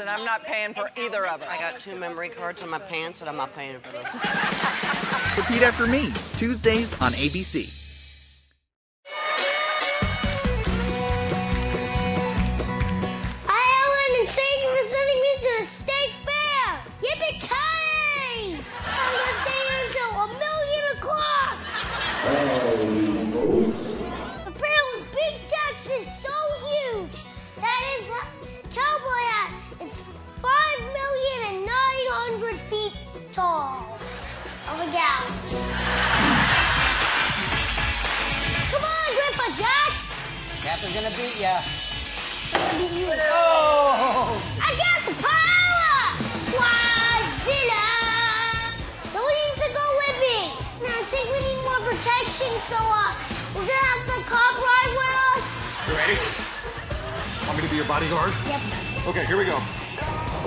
and I'm not paying for either of them. I got two memory cards in my pants, and I'm not paying for them. Repeat after me, Tuesdays on ABC. Hi, Of a gal. Come on, Grandpa Jack. Captain's gonna beat ya. Gonna beat you. Oh! I got the power! Godzilla! No one needs to go with me. Now, I think we need more protection, so uh, we're gonna have the cop ride with us. You ready? Want me to be your bodyguard? Yep. Okay, here we go.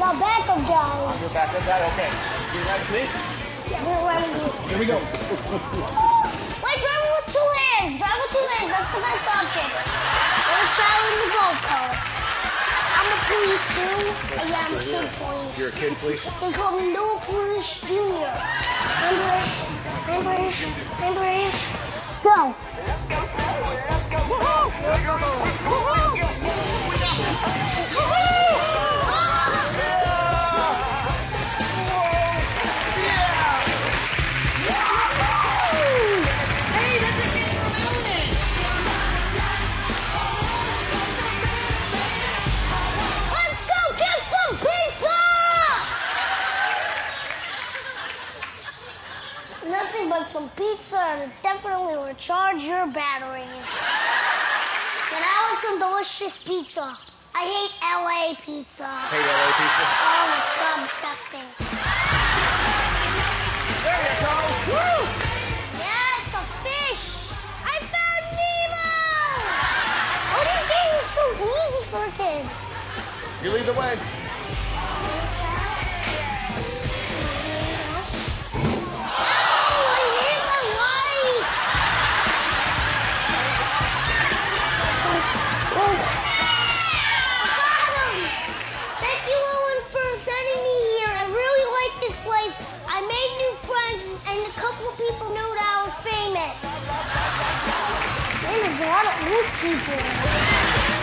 Now, backup guy. You're back up that? Okay. You ready with me? We're right you. Here we go. Wait, drive with two hands. Drive with two hands. That's the best option. Don't try the GoPro. I'm a police too. Uh, yeah, I'm a kid police. You're a kid, please. They call me No Police Junior. I'm brave. I'm brave. I'm brave. Go. Let's Nothing but some pizza and definitely will charge your batteries. And that was some delicious pizza. I hate LA pizza. Hate LA pizza. Oh my god, disgusting. There you go. Woo! Yes, a fish! I found Nemo! Oh, these games are so easy for a kid. You lead the way. I made new friends, and a couple people knew that I was famous. Man, there's a lot of old people.